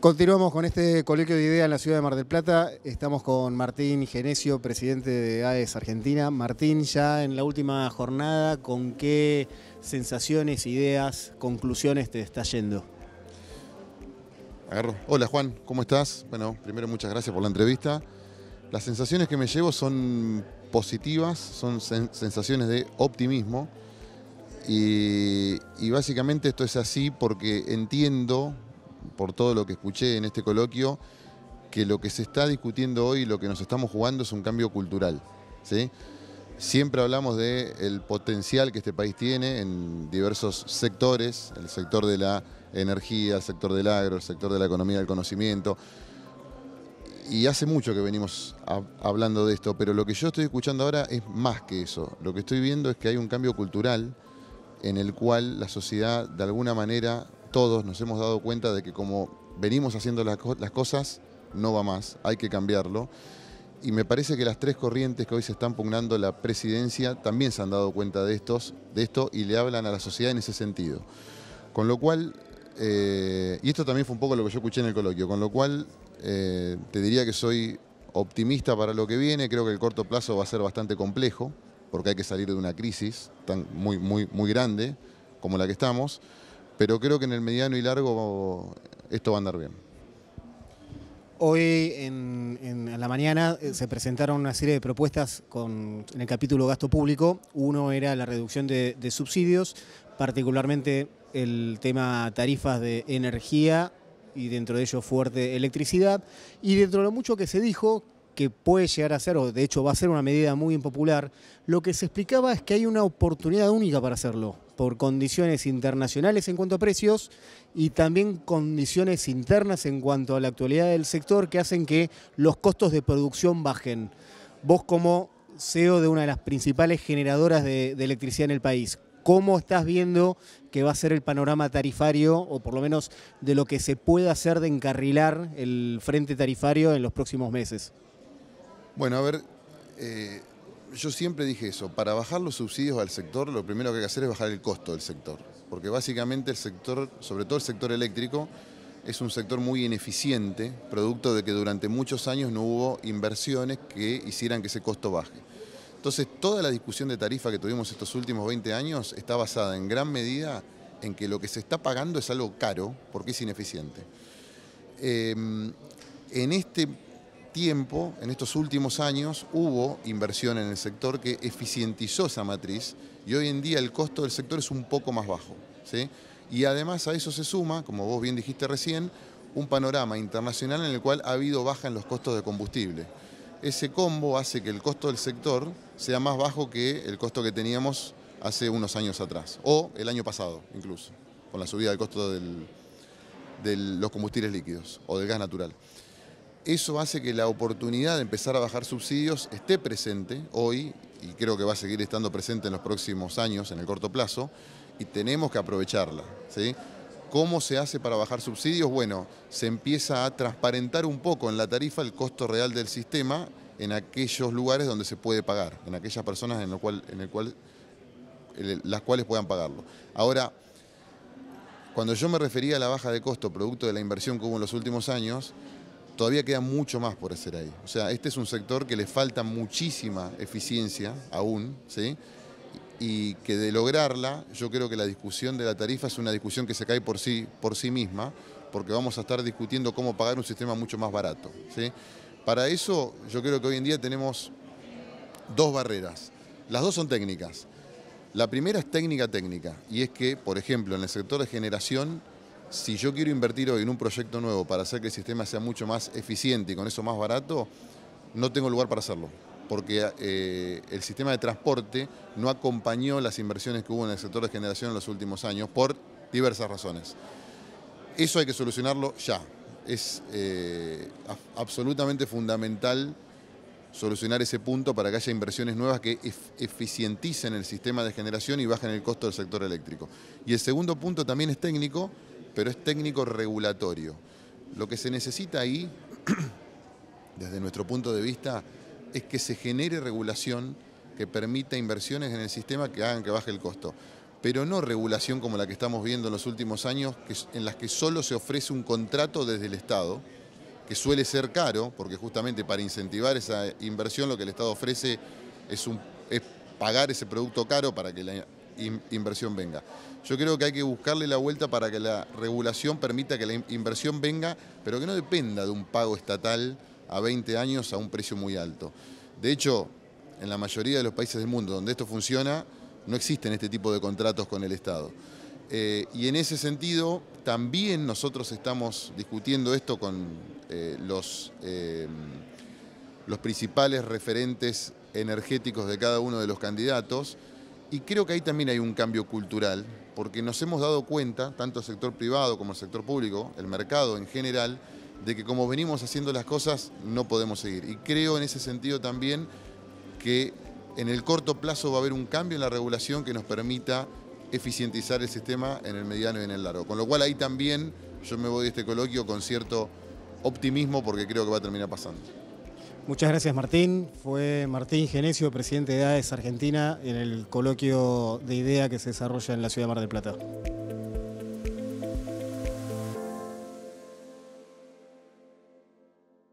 Continuamos con este coloquio de ideas en la ciudad de Mar del Plata. Estamos con Martín Genesio, presidente de AES Argentina. Martín, ya en la última jornada, ¿con qué sensaciones, ideas, conclusiones te está yendo? Agarro. Hola Juan, ¿cómo estás? Bueno, primero muchas gracias por la entrevista. Las sensaciones que me llevo son positivas, son sensaciones de optimismo. Y, y básicamente esto es así porque entiendo por todo lo que escuché en este coloquio, que lo que se está discutiendo hoy, lo que nos estamos jugando es un cambio cultural. ¿sí? Siempre hablamos del potencial que este país tiene en diversos sectores, el sector de la energía, el sector del agro, el sector de la economía del conocimiento. Y hace mucho que venimos hablando de esto, pero lo que yo estoy escuchando ahora es más que eso. Lo que estoy viendo es que hay un cambio cultural en el cual la sociedad de alguna manera todos nos hemos dado cuenta de que como venimos haciendo las, cosas, no va más, hay que cambiarlo. Y me parece que las tres corrientes que hoy se están pugnando la presidencia también se han dado cuenta de, estos, de esto y le hablan a la sociedad en ese sentido. Con lo cual, eh, y esto también fue un poco lo que yo escuché en el coloquio, con lo cual eh, te diría que soy optimista para lo que viene, creo que el corto plazo va a ser bastante complejo, porque hay que salir de una crisis tan muy, muy, muy grande como la que estamos pero creo que en el mediano y largo esto va a andar bien. Hoy en, la mañana eh, se presentaron una serie de propuestas con, en el capítulo gasto público. Uno era la reducción de, de subsidios, particularmente el tema tarifas de energía y dentro de ello fuerte electricidad. Y dentro de lo mucho que se dijo, que puede llegar a ser, o de hecho va a ser una medida muy impopular, lo que se explicaba es que hay una oportunidad única para hacerlo, por condiciones internacionales en cuanto a precios y también condiciones internas en cuanto a la actualidad del sector que hacen que los costos de producción bajen. Vos como CEO de una de las principales generadoras de, electricidad en el país, ¿Cómo estás viendo que va a ser el panorama tarifario, o por lo menos de lo que se puede hacer de encarrilar el frente tarifario en los próximos meses? Bueno, a ver, eh, yo siempre dije eso, para bajar los subsidios al sector lo primero que hay que hacer es bajar el costo del sector, porque básicamente el sector, sobre todo el sector eléctrico, es un sector muy ineficiente, producto de que durante muchos años no hubo inversiones que hicieran que ese costo baje. Entonces, toda la discusión de tarifa que tuvimos estos últimos 20 años está basada en gran medida en que lo que se está pagando es algo caro porque es ineficiente. Eh, en este tiempo, en estos últimos años, hubo inversión en el sector que eficientizó esa matriz y hoy en día el costo del sector es un poco más bajo. Y además a eso se suma, como vos bien dijiste recién, un panorama internacional en el cual ha habido baja en los costos de combustible. Ese combo hace que el costo del sector sea más bajo que el costo que teníamos hace unos años atrás, o el año pasado incluso, con la subida del costo de los combustibles líquidos o del gas natural. Eso hace que la oportunidad de empezar a bajar subsidios esté presente hoy y creo que va a seguir estando presente en los próximos años, en el corto plazo, y tenemos que aprovecharla. ¿sí? ¿Cómo se hace para bajar subsidios? Bueno, se empieza a transparentar un poco en la tarifa el costo real del sistema en aquellos lugares donde se puede pagar, en aquellas personas en, lo cual, en el cual, las cuales puedan pagarlo. Ahora, cuando yo me refería a la baja de costo producto de la inversión que hubo en los últimos años, todavía queda mucho más por hacer ahí. O sea, este es un sector que le falta muchísima eficiencia aún, ¿sí? y que de lograrla, yo creo que la discusión de la tarifa es una discusión que se cae por sí, por sí misma, porque vamos a estar discutiendo cómo pagar un sistema mucho más barato. ¿sí? Para eso, yo creo que hoy en día tenemos dos barreras. Las dos son técnicas. La primera es técnica técnica, y es que, por ejemplo, en el sector de generación, si yo quiero invertir hoy en un proyecto nuevo para hacer que el sistema sea mucho más eficiente y con eso más barato, no tengo lugar para hacerlo, porque eh, el sistema de transporte no acompañó las inversiones que hubo en el sector de generación en los últimos años por diversas razones. Eso hay que solucionarlo ya. Es eh, absolutamente fundamental solucionar ese punto para que haya inversiones nuevas que eficienticen el sistema de generación y bajen el costo del sector eléctrico. Y el segundo punto también es técnico, pero es técnico regulatorio. Lo que se necesita ahí, desde nuestro punto de vista, es que se genere regulación que permita inversiones en el sistema que hagan que baje el costo. pero no regulación como la que estamos viendo en los últimos años, en las que solo se ofrece un contrato desde el Estado, que suele ser caro, porque justamente para incentivar esa inversión lo que el Estado ofrece es, es pagar ese producto caro para que la inversión venga. Yo creo que hay que buscarle la vuelta para que la regulación permita que la inversión venga, pero que no dependa de un pago estatal a 20 años a un precio muy alto. De hecho, en la mayoría de los países del mundo donde esto funciona, no existen este tipo de contratos con el Estado. Eh, y en ese sentido, también nosotros estamos discutiendo esto con eh, los, eh, los principales referentes energéticos de cada uno de los candidatos. Y creo que ahí también hay un cambio cultural, porque nos hemos dado cuenta, tanto el sector privado como el sector público, el mercado en general, de que como venimos haciendo las cosas no podemos seguir. Y creo en ese sentido también que en el corto plazo va a haber un cambio en la regulación que nos permita eficientizar el sistema en el mediano y en el largo. Con lo cual ahí también yo me voy de este coloquio con cierto optimismo porque creo que va a terminar pasando. Muchas gracias Martín. Fue Martín Genesio, presidente de AES Argentina, en el coloquio de IDEA que se desarrolla en la ciudad de Mar del Plata.